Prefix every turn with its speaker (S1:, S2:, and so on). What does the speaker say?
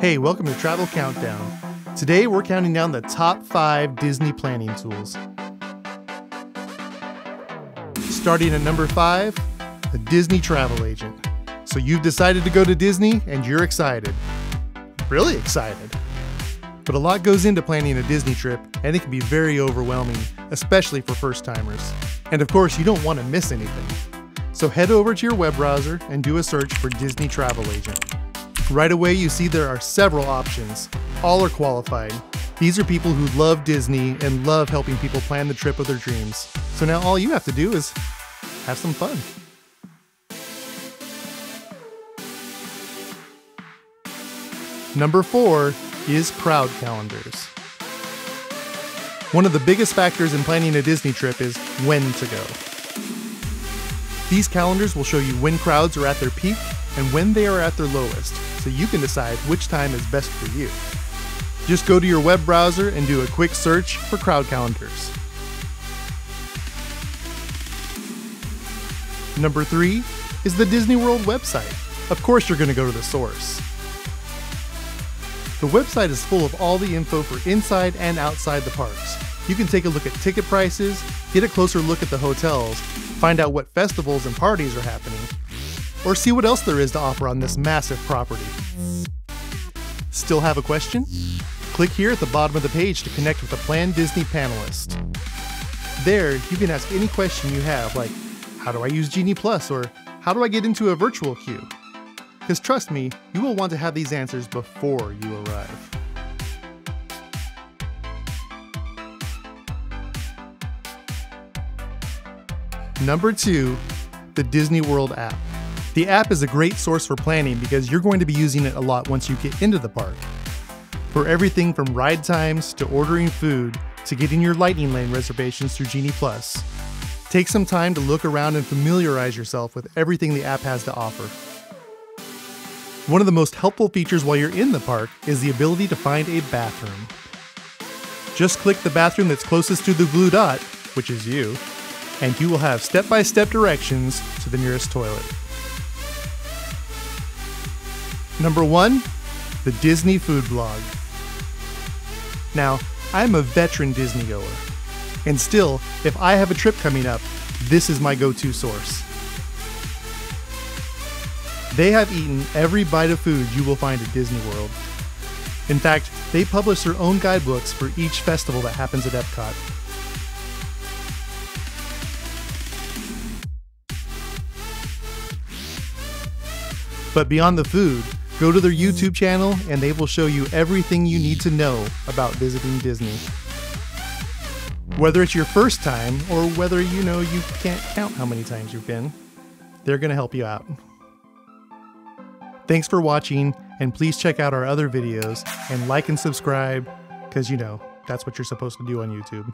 S1: Hey, welcome to Travel Countdown. Today we're counting down the top five Disney planning tools. Starting at number five, the Disney Travel Agent. So you've decided to go to Disney and you're excited. Really excited. But a lot goes into planning a Disney trip and it can be very overwhelming, especially for first timers. And of course, you don't want to miss anything. So head over to your web browser and do a search for Disney Travel Agent. Right away, you see there are several options. All are qualified. These are people who love Disney and love helping people plan the trip of their dreams. So now all you have to do is have some fun. Number four is crowd calendars. One of the biggest factors in planning a Disney trip is when to go. These calendars will show you when crowds are at their peak and when they are at their lowest, so you can decide which time is best for you. Just go to your web browser and do a quick search for crowd calendars. Number three is the Disney World website. Of course, you're going to go to the source. The website is full of all the info for inside and outside the parks. You can take a look at ticket prices, get a closer look at the hotels, find out what festivals and parties are happening, or see what else there is to offer on this massive property. Still have a question? Click here at the bottom of the page to connect with a Plan Disney panelist. There, you can ask any question you have, like, how do I use Genie Plus, or how do I get into a virtual queue? Because trust me, you will want to have these answers before you arrive. Number two, the Disney World app. The app is a great source for planning because you're going to be using it a lot once you get into the park. For everything from ride times to ordering food to getting your lightning lane reservations through Genie Plus, take some time to look around and familiarize yourself with everything the app has to offer. One of the most helpful features while you're in the park is the ability to find a bathroom. Just click the bathroom that's closest to the blue dot, which is you, and you will have step by step directions to the nearest toilet. Number one, the Disney Food Blog. Now, I'm a veteran Disney goer, and still, if I have a trip coming up, this is my go to source. They have eaten every bite of food you will find at Disney World. In fact, they publish their own guidebooks for each festival that happens at Epcot. But beyond the food, go to their YouTube channel and they will show you everything you need to know about visiting Disney. Whether it's your first time or whether you know you can't count how many times you've been, they're going to help you out. Thanks for watching, and please check out our other videos and like and subscribe because you know that's what you're supposed to do on YouTube.